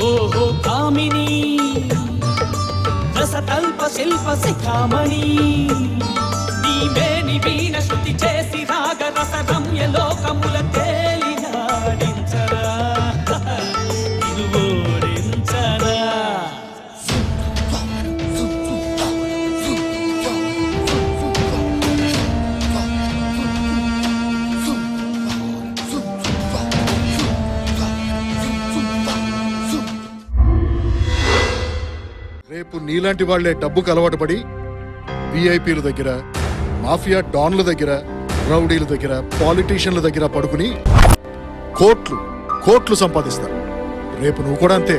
ఓహో కామిని రసతల్ప శిల్ప శిఖామణి నీవే నివీ రేపు నీలాంటి వాళ్ళే డబ్బుకు అలవాటు పడి విఐపీల దగ్గర మాఫియా డాన్ల దగ్గర రౌడీల దగ్గర పాలిటీషియన్ల దగ్గర పడుకుని కోట్లు కోట్లు సంపాదిస్తారు. రేపు నువ్వు కూడా అంతే.